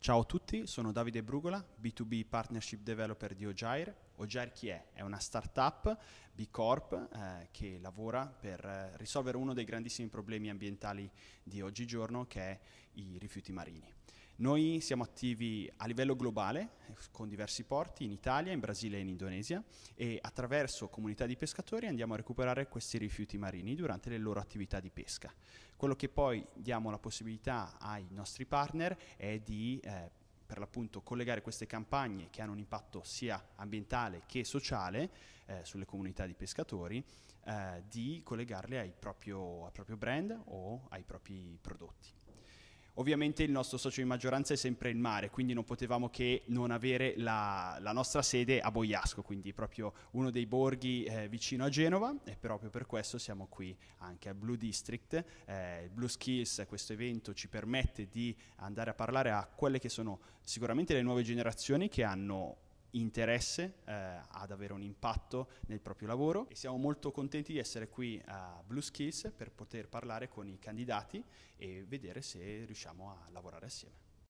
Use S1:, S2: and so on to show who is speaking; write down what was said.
S1: Ciao a tutti, sono Davide Brugola, B2B Partnership Developer di Ojair. Ojair chi è? È una startup B Corp eh, che lavora per eh, risolvere uno dei grandissimi problemi ambientali di oggigiorno che è i rifiuti marini. Noi siamo attivi a livello globale con diversi porti in Italia, in Brasile e in Indonesia e attraverso comunità di pescatori andiamo a recuperare questi rifiuti marini durante le loro attività di pesca. Quello che poi diamo la possibilità ai nostri partner è di eh, per l'appunto collegare queste campagne che hanno un impatto sia ambientale che sociale eh, sulle comunità di pescatori, eh, di collegarle proprio, al proprio brand o ai propri prodotti. Ovviamente il nostro socio di maggioranza è sempre il mare, quindi non potevamo che non avere la, la nostra sede a Boiasco, quindi proprio uno dei borghi eh, vicino a Genova e proprio per questo siamo qui anche al Blue District. Eh, Blue Skills, questo evento ci permette di andare a parlare a quelle che sono sicuramente le nuove generazioni che hanno interesse eh, ad avere un impatto nel proprio lavoro e siamo molto contenti di essere qui a Blue Skills per poter parlare con i candidati e vedere se riusciamo a lavorare assieme.